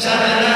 Shalala.